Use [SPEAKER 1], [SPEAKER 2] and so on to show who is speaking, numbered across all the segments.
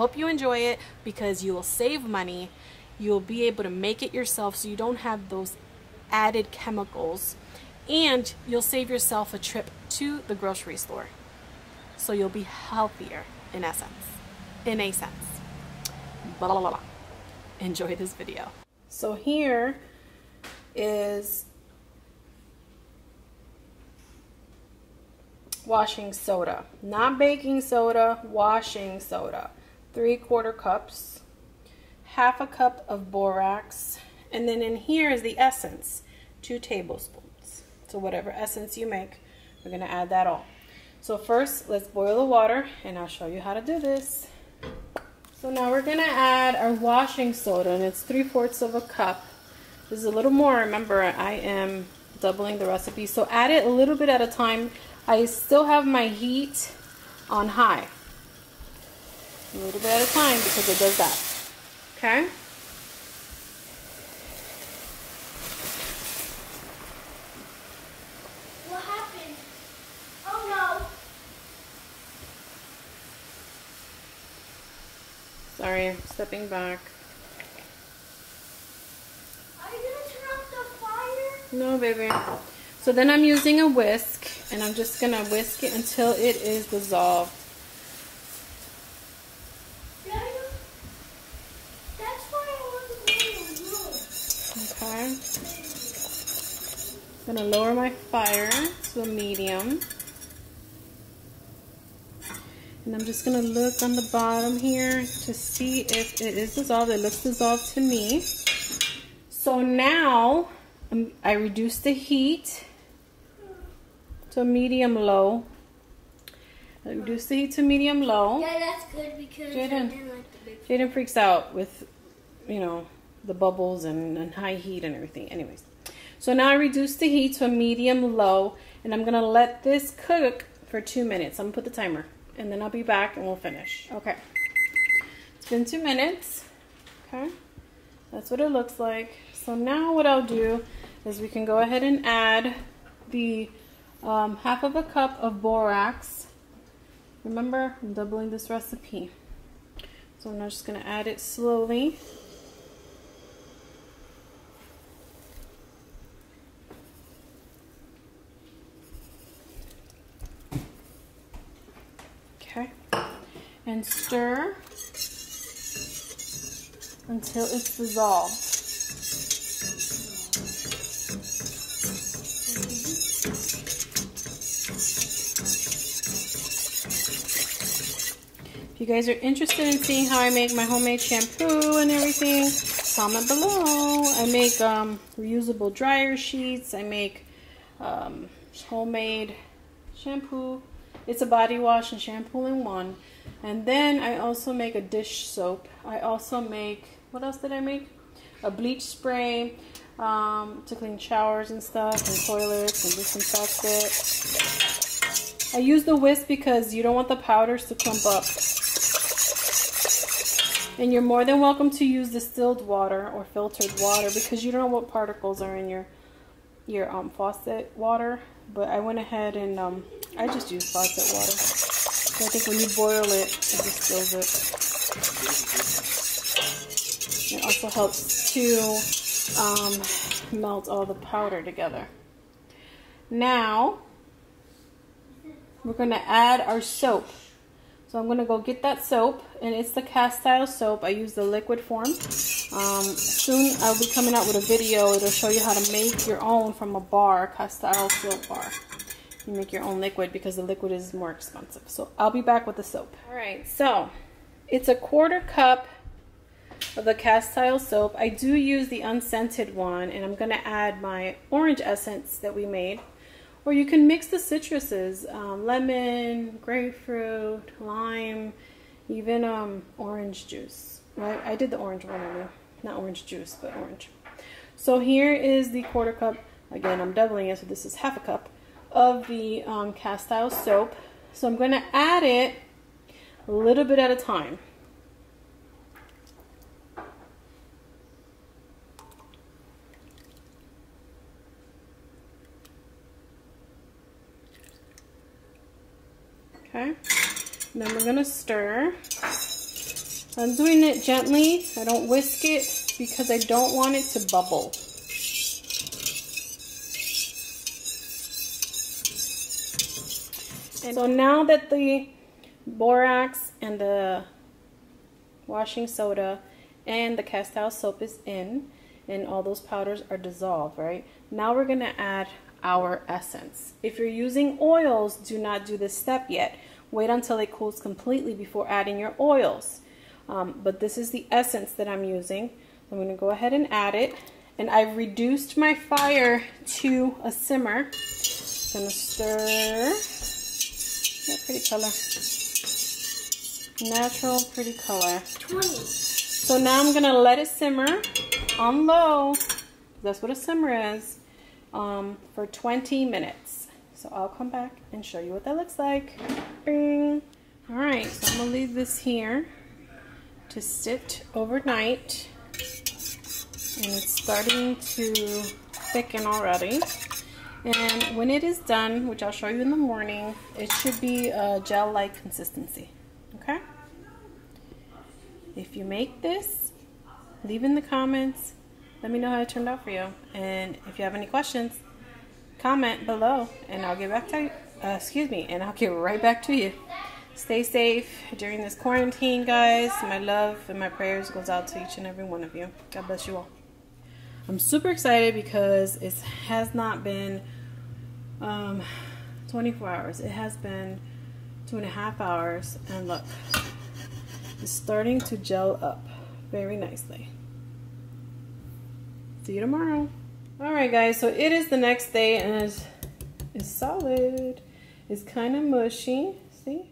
[SPEAKER 1] hope you enjoy it because you will save money. You'll be able to make it yourself so you don't have those added chemicals. And you'll save yourself a trip to the grocery store. So you'll be healthier in essence, in a sense. Blah, blah, blah, blah. Enjoy this video. So here is washing soda. Not baking soda, washing soda. Three quarter cups. Half a cup of borax. And then in here is the essence. Two tablespoons. So whatever essence you make, we're going to add that all. So first, let's boil the water and I'll show you how to do this. So now we're going to add our washing soda and it's 3 fourths of a cup. This is a little more. Remember, I am doubling the recipe. So add it a little bit at a time I still have my heat on high. A little bit at a time because it does that. Okay?
[SPEAKER 2] What happened? Oh no.
[SPEAKER 1] Sorry, stepping back.
[SPEAKER 2] Are you gonna turn off the fire?
[SPEAKER 1] No, baby. So then I'm using a whisk and I'm just going to whisk it until it is dissolved.
[SPEAKER 2] That's why I wasn't
[SPEAKER 1] Okay. I'm going to lower my fire to a medium. And I'm just going to look on the bottom here to see if it is dissolved. It looks dissolved to me. So now um, I reduce the heat to medium low. I reduce the heat to medium low.
[SPEAKER 2] Yeah, that's good because
[SPEAKER 1] Jaden.
[SPEAKER 2] Like.
[SPEAKER 1] Jaden freaks out with, you know, the bubbles and, and high heat and everything. Anyways, so now I reduce the heat to a medium low, and I'm gonna let this cook for two minutes. I'm gonna put the timer, and then I'll be back and we'll finish. Okay, it's been two minutes. Okay, that's what it looks like. So now what I'll do is we can go ahead and add the um, half of a cup of borax. Remember, I'm doubling this recipe. So I'm just going to add it slowly. Okay. And stir until it's dissolved. If you guys are interested in seeing how I make my homemade shampoo and everything, comment below. I make um, reusable dryer sheets. I make um, homemade shampoo. It's a body wash and shampoo in one. And then I also make a dish soap. I also make, what else did I make? A bleach spray um, to clean showers and stuff and toilets and disinfect it. I use the whisk because you don't want the powders to clump up. And you're more than welcome to use distilled water or filtered water because you don't know what particles are in your your um, faucet water. But I went ahead and um, I just use faucet water. So I think when you boil it, it distills it. It also helps to um, melt all the powder together. Now, we're going to add our soap. So I'm going to go get that soap, and it's the Castile soap. I use the liquid form. Um, soon I'll be coming out with a video. It'll show you how to make your own from a bar, Castile soap bar. You make your own liquid because the liquid is more expensive. So I'll be back with the soap. All right, so it's a quarter cup of the Castile soap. I do use the unscented one, and I'm going to add my orange essence that we made. Or you can mix the citruses, um, lemon, grapefruit, lime, even um, orange juice. Right? I did the orange one earlier. Not orange juice, but orange. So here is the quarter cup. Again, I'm doubling it, so this is half a cup of the um, Castile soap. So I'm going to add it a little bit at a time. Okay. then we're going to stir I'm doing it gently. I don't whisk it because I don't want it to bubble. And so now that the borax and the washing soda and the castile soap is in and all those powders are dissolved, right? Now we're gonna add our essence. If you're using oils, do not do this step yet. Wait until it cools completely before adding your oils. Um, but this is the essence that I'm using. I'm gonna go ahead and add it. And I've reduced my fire to a simmer. Gonna stir. Pretty color. Natural pretty color.
[SPEAKER 2] 20.
[SPEAKER 1] So now I'm gonna let it simmer on low. That's what a simmer is. Um, for 20 minutes. So I'll come back and show you what that looks like. Bing. All right, so I'm gonna leave this here to sit overnight. And it's starting to thicken already. And when it is done, which I'll show you in the morning, it should be a gel-like consistency, okay? If you make this, leave in the comments. Let me know how it turned out for you. And if you have any questions, comment below and I'll get back to you. Uh, excuse me, and I'll get right back to you. Stay safe during this quarantine, guys. My love and my prayers goes out to each and every one of you. God bless you all. I'm super excited because it has not been um, 24 hours. It has been two and a half hours. And look, it's starting to gel up very nicely. See you tomorrow. All right, guys, so it is the next day and it's, it's solid. It's kind of mushy, see?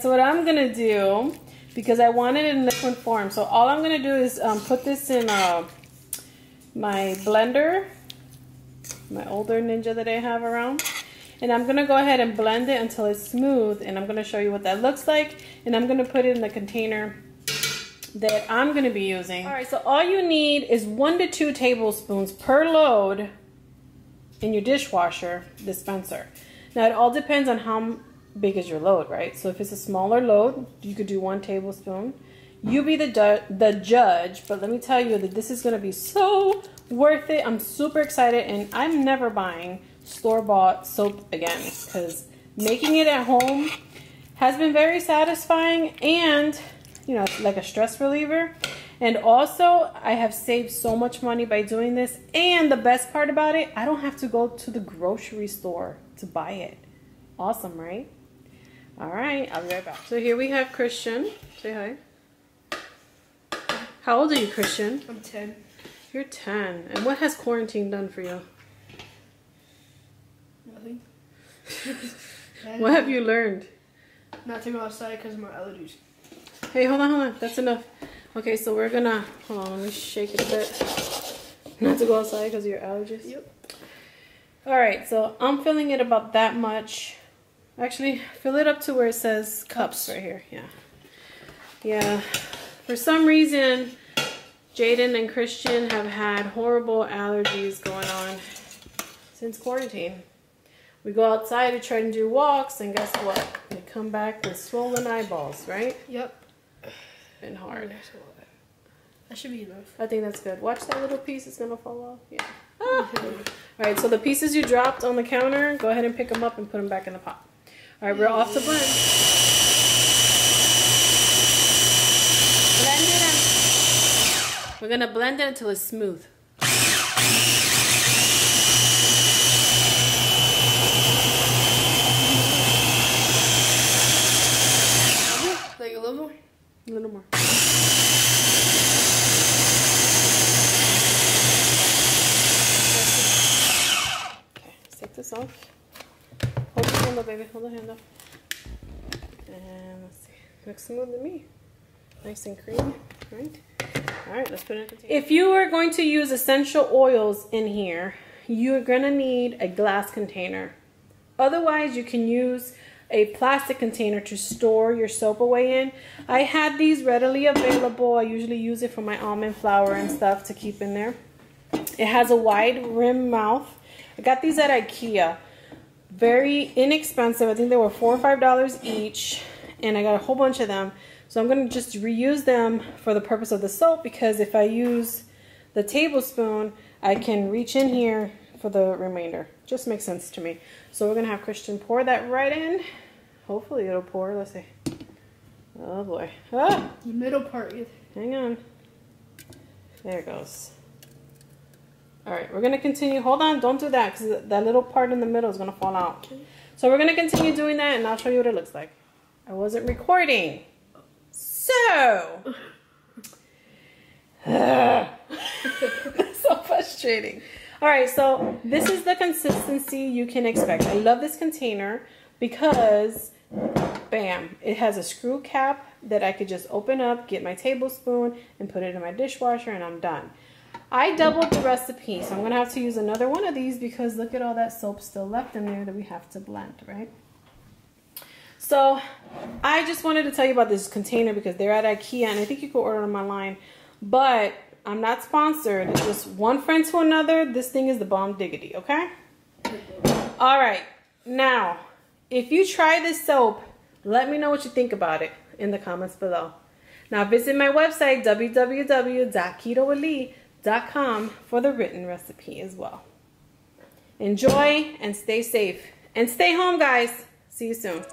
[SPEAKER 1] So what I'm gonna do, because I want it in liquid form, so all I'm gonna do is um, put this in uh, my blender, my older Ninja that I have around, and I'm gonna go ahead and blend it until it's smooth, and I'm gonna show you what that looks like, and I'm gonna put it in the container that I'm gonna be using. All right, so all you need is one to two tablespoons per load in your dishwasher dispenser. Now it all depends on how big as your load, right? So if it's a smaller load, you could do one tablespoon. You be the the judge, but let me tell you that this is gonna be so worth it. I'm super excited, and I'm never buying store bought soap again because making it at home has been very satisfying and you know like a stress reliever. And also, I have saved so much money by doing this. And the best part about it, I don't have to go to the grocery store to buy it. Awesome, right? All right, I'll be right back. So here we have Christian. Say hi. How old are you, Christian?
[SPEAKER 2] I'm 10.
[SPEAKER 1] You're 10. And what has quarantine done for you?
[SPEAKER 2] Nothing.
[SPEAKER 1] What have you learned?
[SPEAKER 2] Not to go outside because of my allergies.
[SPEAKER 1] Hey, hold on, hold on. That's enough. Okay, so we're gonna, hold on, let me shake it a bit. Not to go outside because of your allergies?
[SPEAKER 2] Yep.
[SPEAKER 1] All right, so I'm filling it about that much. Actually, fill it up to where it says cups right here. Yeah. Yeah. For some reason, Jaden and Christian have had horrible allergies going on since quarantine. We go outside to try and do walks, and guess what? They come back with swollen eyeballs, right?
[SPEAKER 2] Yep.
[SPEAKER 1] Been hard.
[SPEAKER 2] That should be enough.
[SPEAKER 1] I think that's good. Watch that little piece, it's gonna fall off. Yeah. Ah. All right, so the pieces you dropped on the counter, go ahead and pick them up and put them back in the pot. All right, we're off the blend. Blend it. and- We're gonna blend it until it's smooth.
[SPEAKER 2] Like a little more?
[SPEAKER 1] A little more. Okay, let's take this off. Hold the handle, baby. Hold the handle. And let's see. Looks smooth to me. Nice and creamy, right? All right, let's put it in container. If you are going to use essential oils in here, you're gonna need a glass container. Otherwise, you can use a plastic container to store your soap away in. I had these readily available. I usually use it for my almond flour and stuff to keep in there. It has a wide rim mouth. I got these at Ikea. Very inexpensive. I think they were four or five dollars each, and I got a whole bunch of them. So I'm gonna just reuse them for the purpose of the soap because if I use the tablespoon, I can reach in here for the remainder. Just makes sense to me. So we're gonna have Christian pour that right in. Hopefully it'll pour. Let's see. Oh boy. Ah!
[SPEAKER 2] The middle part.
[SPEAKER 1] Hang on. There it goes. All right, we're gonna continue. Hold on, don't do that because that little part in the middle is gonna fall out. So we're gonna continue doing that and I'll show you what it looks like. I wasn't recording. So. That's so frustrating. All right, so this is the consistency you can expect. I love this container because, bam, it has a screw cap that I could just open up, get my tablespoon, and put it in my dishwasher, and I'm done. I doubled the recipe, so I'm going to have to use another one of these because look at all that soap still left in there that we have to blend, right? So I just wanted to tell you about this container because they're at Ikea, and I think you can order them online. But I'm not sponsored. It's just one friend to another. This thing is the bomb diggity, okay? All right. Now, if you try this soap, let me know what you think about it in the comments below. Now, visit my website, www.ketoali.com for the written recipe as well. Enjoy and stay safe. And stay home, guys. See you soon.